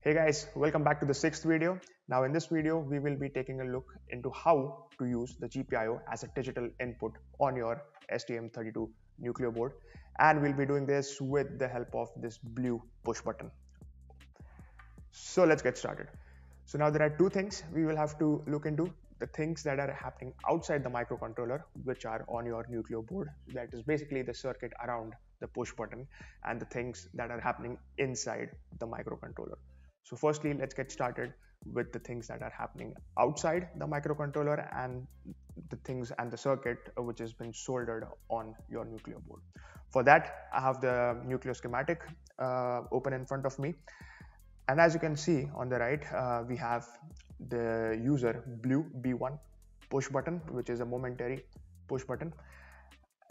Hey guys, welcome back to the sixth video. Now in this video, we will be taking a look into how to use the GPIO as a digital input on your STM32 Nucleo board. And we'll be doing this with the help of this blue push button. So let's get started. So now there are two things we will have to look into. The things that are happening outside the microcontroller, which are on your Nucleo board. That is basically the circuit around the push button and the things that are happening inside the microcontroller. So firstly, let's get started with the things that are happening outside the microcontroller and the things and the circuit uh, which has been soldered on your Nucleo board. For that, I have the Nucleo schematic uh, open in front of me. And as you can see on the right, uh, we have the user blue B1 push button, which is a momentary push button.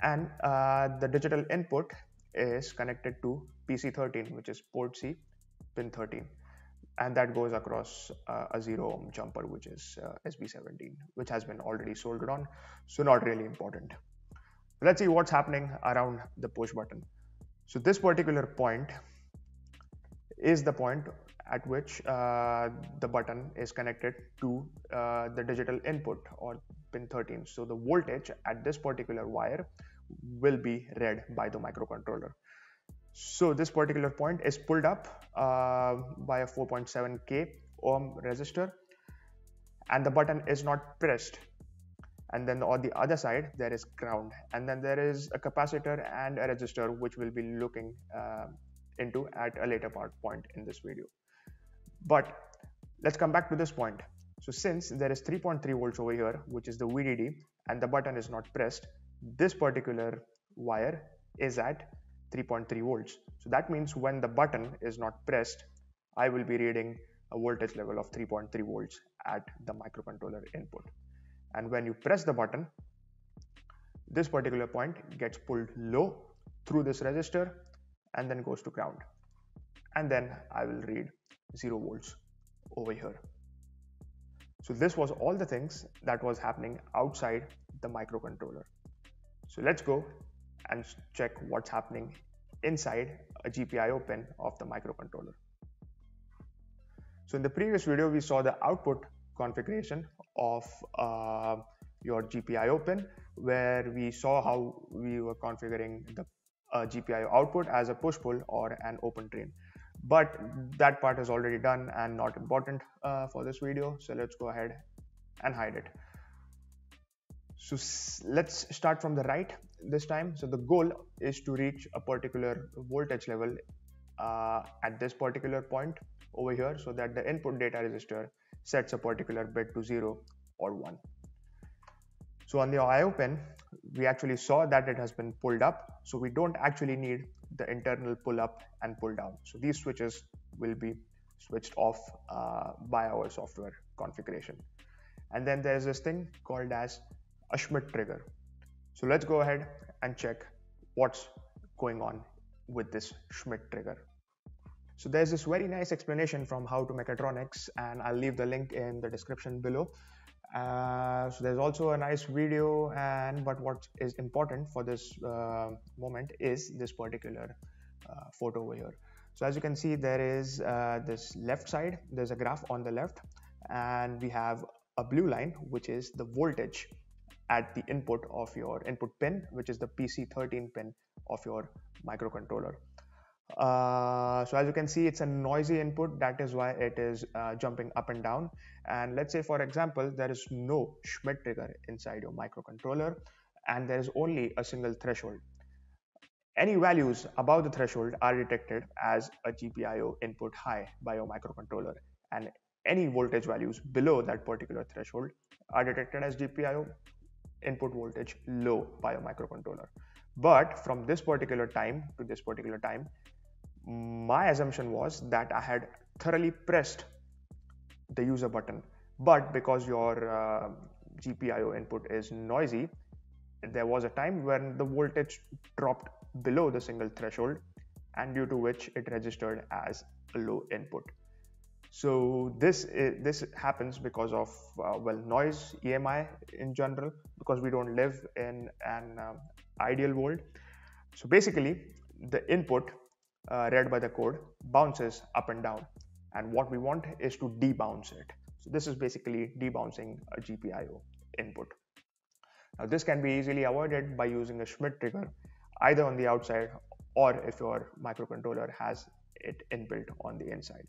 And uh, the digital input is connected to PC13, which is port C, pin 13 and that goes across uh, a zero ohm jumper which is uh, SB17 which has been already soldered on. So not really important. Let's see what's happening around the push button. So this particular point is the point at which uh, the button is connected to uh, the digital input or pin 13 so the voltage at this particular wire will be read by the microcontroller so this particular point is pulled up uh, by a 4.7k ohm resistor. And the button is not pressed. And then on the other side there is ground. And then there is a capacitor and a resistor which we'll be looking uh, into at a later part point in this video. But let's come back to this point. So since there is 3.3 volts over here which is the VDD and the button is not pressed this particular wire is at 3.3 volts. So that means when the button is not pressed, I will be reading a voltage level of 3.3 volts at the microcontroller input. And when you press the button, this particular point gets pulled low through this resistor and then goes to ground. And then I will read 0 volts over here. So this was all the things that was happening outside the microcontroller. So let's go and check what's happening inside a GPIO pin of the microcontroller. So in the previous video, we saw the output configuration of uh, your GPIO pin, where we saw how we were configuring the uh, GPIO output as a push-pull or an open drain. But that part is already done and not important uh, for this video. So let's go ahead and hide it. So let's start from the right this time. So the goal is to reach a particular voltage level uh, at this particular point over here so that the input data register sets a particular bit to 0 or 1. So on the IO pin, we actually saw that it has been pulled up. So we don't actually need the internal pull up and pull down. So these switches will be switched off uh, by our software configuration. And then there's this thing called as a Schmitt trigger. So let's go ahead and check what's going on with this Schmitt trigger. So there's this very nice explanation from How to Mechatronics and I'll leave the link in the description below. Uh, so there's also a nice video and but what is important for this uh, moment is this particular uh, photo over here. So as you can see there is uh, this left side, there's a graph on the left and we have a blue line which is the voltage at the input of your input pin, which is the PC13 pin of your microcontroller. Uh, so as you can see, it's a noisy input. That is why it is uh, jumping up and down. And let's say, for example, there is no Schmitt trigger inside your microcontroller, and there is only a single threshold. Any values above the threshold are detected as a GPIO input high by your microcontroller, and any voltage values below that particular threshold are detected as GPIO input voltage low by a microcontroller. But from this particular time to this particular time, my assumption was that I had thoroughly pressed the user button. But because your uh, GPIO input is noisy, there was a time when the voltage dropped below the single threshold and due to which it registered as a low input. So this is, this happens because of uh, well noise EMI in general because we don't live in an um, ideal world. So basically, the input uh, read by the code bounces up and down, and what we want is to debounce it. So this is basically debouncing a GPIO input. Now this can be easily avoided by using a Schmitt trigger either on the outside or if your microcontroller has it inbuilt on the inside.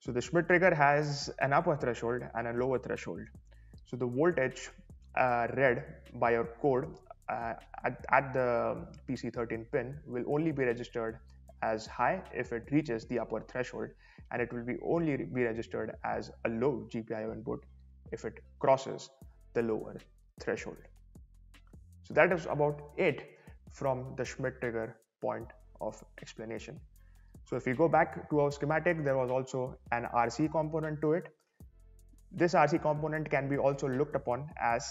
So the Schmitt trigger has an upper threshold and a lower threshold. So the voltage uh, read by your code uh, at, at the PC13 pin will only be registered as high if it reaches the upper threshold and it will be only be registered as a low GPIO input if it crosses the lower threshold. So that is about it from the Schmitt trigger point of explanation. So if we go back to our schematic, there was also an RC component to it. This RC component can be also looked upon as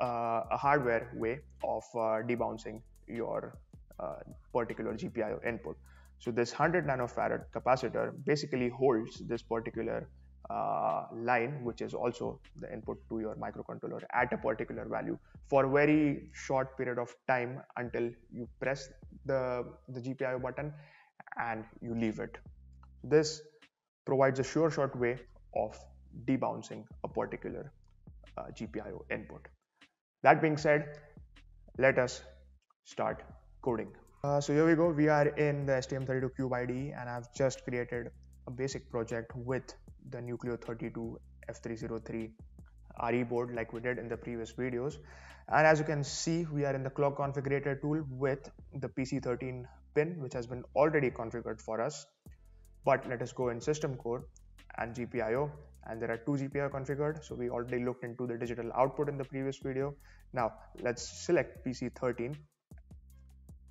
uh, a hardware way of uh, debouncing your uh, particular GPIO input. So this 100 nanofarad capacitor basically holds this particular uh, line, which is also the input to your microcontroller at a particular value for a very short period of time until you press the, the GPIO button and you leave it. This provides a sure shot way of debouncing a particular uh, GPIO input. That being said, let us start coding. Uh, so here we go. We are in the STM32Cube IDE and I've just created a basic project with the Nucleo 32 F303 RE board like we did in the previous videos. And as you can see, we are in the clock configurator tool with the PC13 which has been already configured for us. But let us go in system core and GPIO and there are two GPIO configured. So we already looked into the digital output in the previous video. Now let's select PC13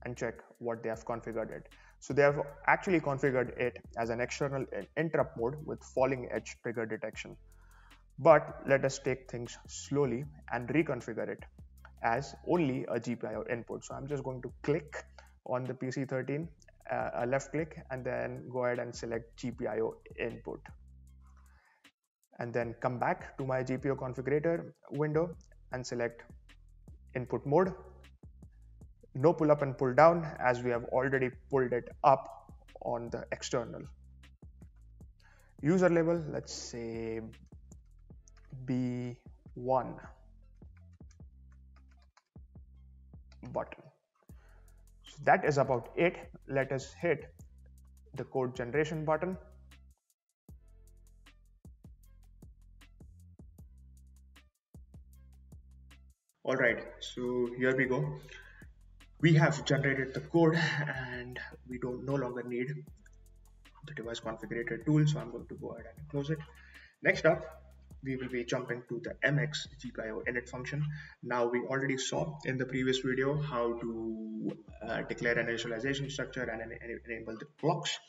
and check what they have configured it. So they have actually configured it as an external interrupt mode with falling edge trigger detection. But let us take things slowly and reconfigure it as only a GPIO input. So I'm just going to click on the PC13, uh, left click, and then go ahead and select GPIO input. And then come back to my GPIO configurator window and select input mode. No pull up and pull down as we have already pulled it up on the external. User label let's say b1 button that is about it. Let us hit the code generation button. All right so here we go. We have generated the code and we don't no longer need the device configurator tool so i'm going to go ahead and close it. Next up we will be jumping to the mx gpio init function now we already saw in the previous video how to uh, declare an initialization structure and enable the clocks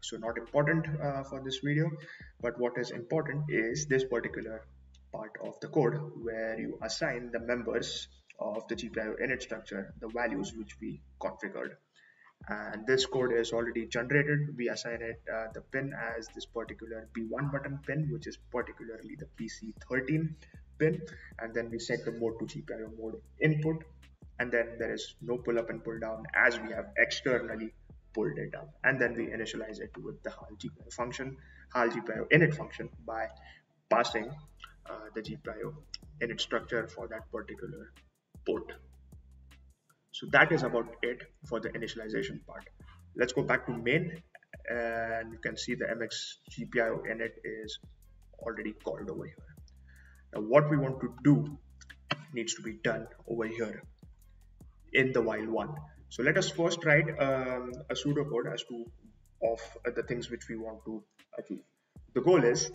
so not important uh, for this video but what is important is this particular part of the code where you assign the members of the GPIO init structure, the values which we configured. And this code is already generated. We assign it uh, the pin as this particular B1 button pin, which is particularly the PC13 pin. And then we set the mode to GPIO mode input. And then there is no pull up and pull down as we have externally pulled it up. And then we initialize it with the HAL GPIO function, HAL GPIO init function by passing uh, the GPIO init structure for that particular port. So that is about it for the initialization part. Let's go back to main and you can see the MX GPIO init is already called over here. Now what we want to do needs to be done over here in the while one. So let us first write um, a pseudocode as to of the things which we want to achieve. The goal is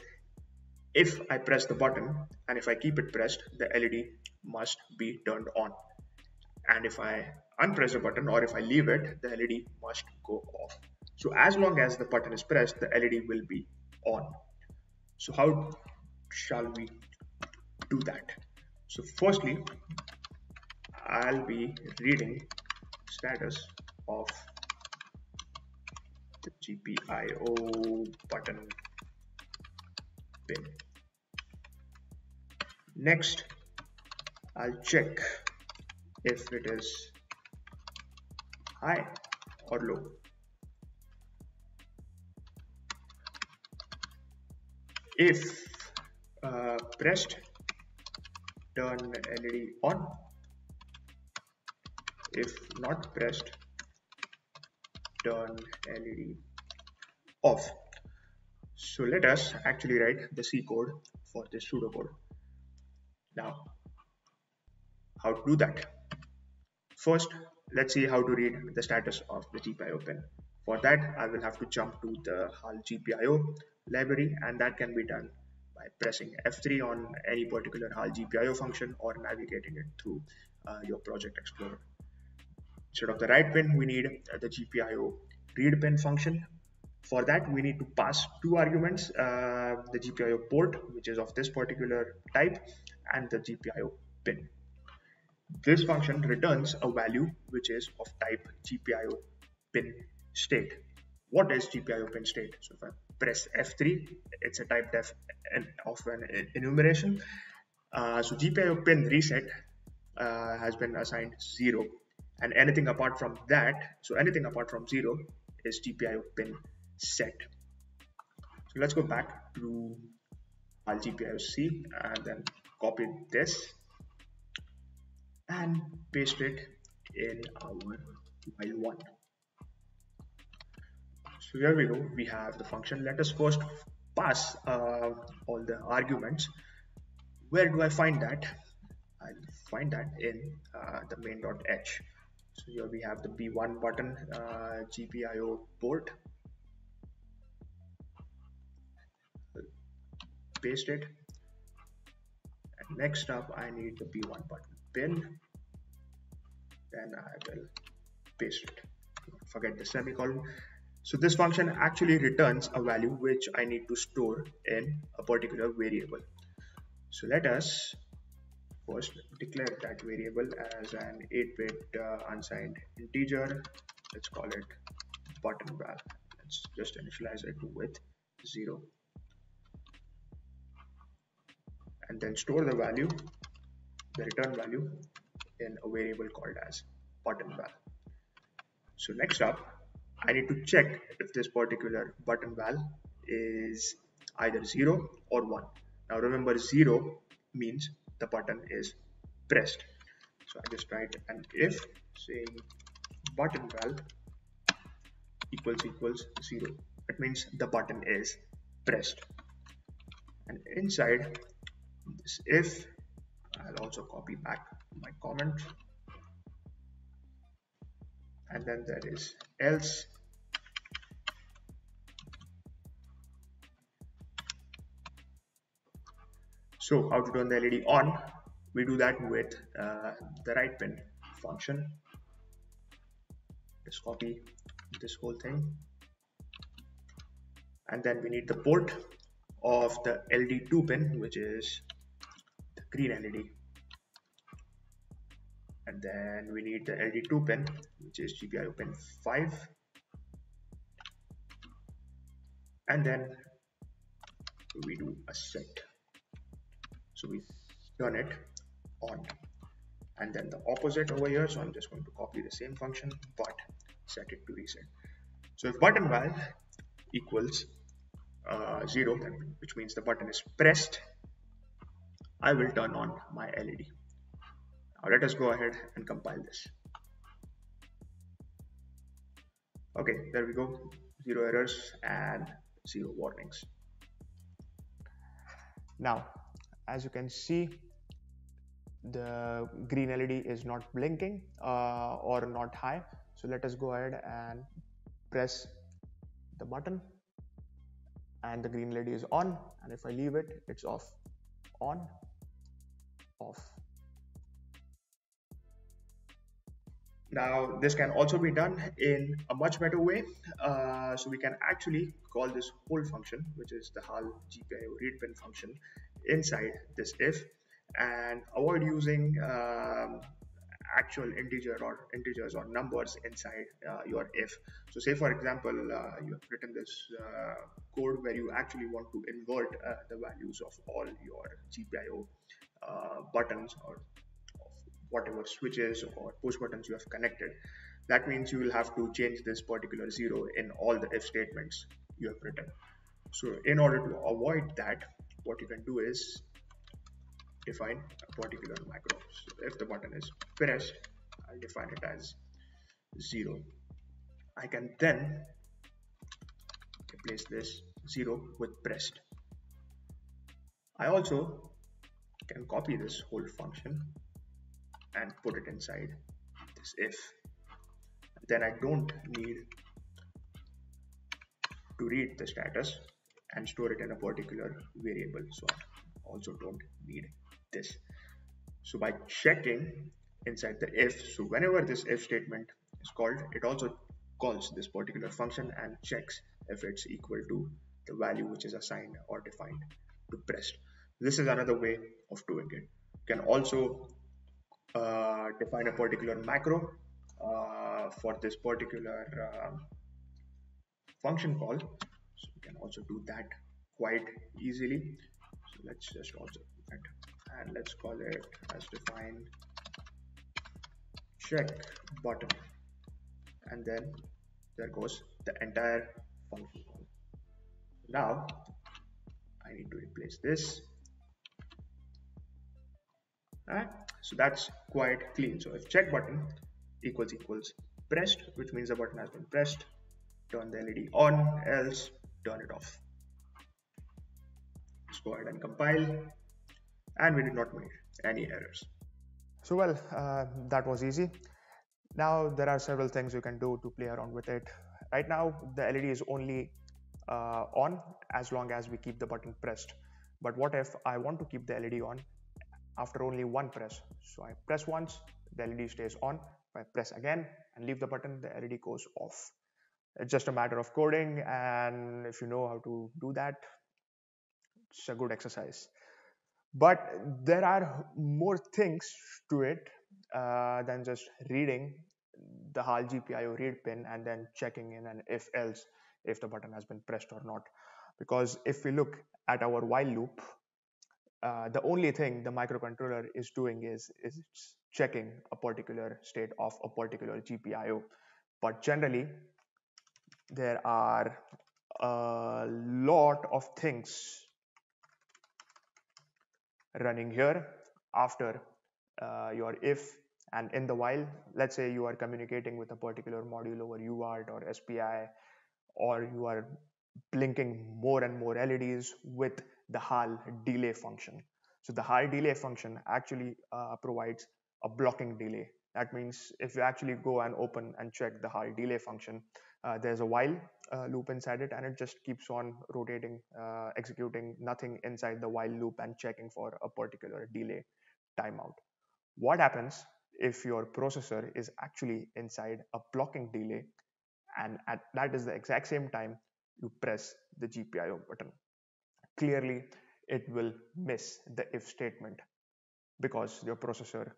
if I press the button and if I keep it pressed, the LED must be turned on. And if I unpress the button or if I leave it, the LED must go off. So as long as the button is pressed, the LED will be on. So how shall we do that? So firstly, I'll be reading status of the GPIO button pin. Next, I'll check if it is. High or low. if uh, pressed turn LED on. If not pressed turn LED off. So let us actually write the C code for this pseudo pseudocode. Now how to do that first let's see how to read the status of the GPIO pin for that I will have to jump to the HAL GPIO library and that can be done by pressing F3 on any particular HAL GPIO function or navigating it through uh, your project explorer. Instead of the write pin, we need the GPIO read pin function. For that, we need to pass two arguments, uh, the GPIO port, which is of this particular type, and the GPIO pin. This function returns a value which is of type GPIO pin state. What is GPIO pin state? So if I press F3, it's a type def of an enumeration. Uh, so GPIO pin reset uh, has been assigned zero, and anything apart from that, so anything apart from zero is GPIO pin set. So let's go back to our GPIO C and then copy this and paste it in our while one. So here we go, we have the function. Let us first pass uh, all the arguments. Where do I find that? I'll find that in uh, the main.h. So here we have the B1 button, uh, GPIO port. Paste it. And next up, I need the B1 button pin. Then I will paste it. Forget the semicolon. So this function actually returns a value which I need to store in a particular variable. So let us first declare that variable as an 8-bit uh, unsigned integer. Let's call it button val. Let's just initialize it with 0. And then store the value, the return value in a variable called as button val. So next up, I need to check if this particular button val is either 0 or 1. Now remember 0 means the button is pressed. So I just write an if saying button val equals equals 0. That means the button is pressed. And inside this if I'll also copy back my comment and then there is else So how to turn the LED on? We do that with uh, the write pin function. Just copy this whole thing. And then we need the port of the LD2 pin, which is green LED. And then we need the LD2 pin, which is GPIO pin 5. And then we do a set so we turn it on and then the opposite over here so i'm just going to copy the same function but set it to reset so if button val equals uh, 0 which means the button is pressed I will turn on my LED now let us go ahead and compile this. Okay there we go. Zero errors and zero warnings. Now as you can see the green LED is not blinking uh, or not high. So let us go ahead and press the button and the green LED is on. And if I leave it it's off. On off Now this can also be done in a much better way. Uh, so we can actually call this whole function, which is the HAL GPIO read pin function inside this if and avoid using um, actual integer or integers or numbers inside uh, your if. So say for example, uh, you have written this uh, code where you actually want to invert uh, the values of all your GPIO uh, buttons or whatever switches or push buttons you have connected. That means you will have to change this particular zero in all the if statements you have written. So in order to avoid that, what you can do is define a particular macro. So if the button is pressed, I'll define it as zero. I can then replace this zero with pressed. I also can copy this whole function and put it inside this if. Then I don't need to read the status and store it in a particular variable. So I also don't need this. So by checking inside the if, so whenever this if statement is called, it also calls this particular function and checks if it's equal to the value which is assigned or defined to pressed. This is another way of doing it. You can also uh, define a particular macro uh, for this particular uh, function call. So you can also do that quite easily. So let's just also do that and let's call it as define check button and then there goes the entire function call. Now I need to replace this Alright, so that's quite clean. So if check button equals equals pressed, which means the button has been pressed, turn the LED on, else turn it off. Let's go ahead and compile, and we did not make any errors. So well, uh, that was easy. Now there are several things you can do to play around with it. Right now the LED is only uh, on as long as we keep the button pressed. But what if I want to keep the LED on after only one press. So I press once, the LED stays on. If I press again and leave the button, the LED goes off. It's just a matter of coding, and if you know how to do that, it's a good exercise. But there are more things to it uh, than just reading the HAL GPIO read pin and then checking in an if else if the button has been pressed or not. Because if we look at our while loop, uh, the only thing the microcontroller is doing is, is checking a particular state of a particular GPIO. But generally, there are a lot of things running here after uh, your if and in the while let's say you are communicating with a particular module over UART or SPI or you are blinking more and more LEDs with the HAL delay function. So the HAL delay function actually uh, provides a blocking delay. That means if you actually go and open and check the HAL delay function, uh, there's a while uh, loop inside it and it just keeps on rotating, uh, executing nothing inside the while loop and checking for a particular delay timeout. What happens if your processor is actually inside a blocking delay and at that is the exact same time you press the GPIO button? Clearly it will miss the if statement because your processor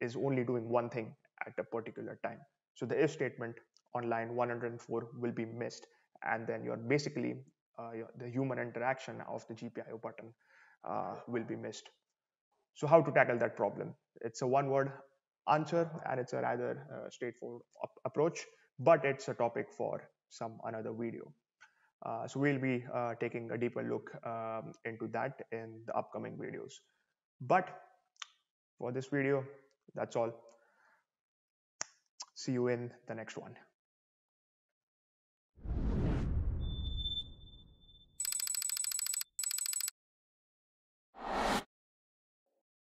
is only doing one thing at a particular time. So the if statement on line 104 will be missed and then you're basically uh, the human interaction of the GPIO button uh, will be missed. So how to tackle that problem? It's a one word answer and it's a rather uh, straightforward approach, but it's a topic for some another video. Uh, so we'll be uh, taking a deeper look um, into that in the upcoming videos. But for this video, that's all. See you in the next one.